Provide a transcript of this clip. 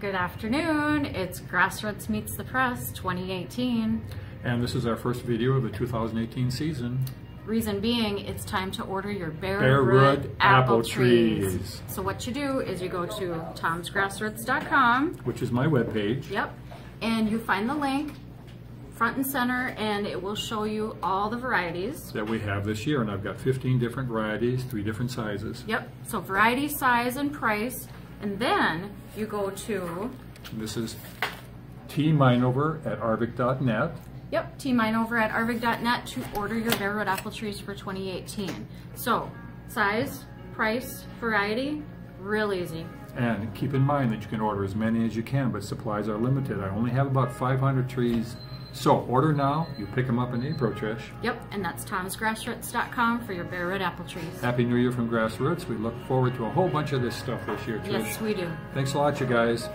Good afternoon. It's Grassroots Meets the Press 2018. And this is our first video of the 2018 season. Reason being, it's time to order your bare, Bare root root apple, apple trees. trees. So what you do is you go to tomsgrassroots.com. which is my webpage. Yep. And you find the link front and center and it will show you all the varieties. that we have this year, and I've got 15 different varieties, three different sizes. Yep. So variety, size, and price. And then you go to this is T Meinhover at arvig.net. Yep, T mine at arvig.net to order your bare root apple trees for 2018. So, size, price, variety, real easy. And keep in mind that you can order as many as you can, but supplies are limited. I only have about 500 trees. So order now, you pick them up in April, Trish. Yep, and that's tomsgrassroots.com for your bare root apple trees. Happy New Year from Grassroots. We look forward to a whole bunch of this stuff this year, Trish. Yes, we do. Thanks a lot, you guys.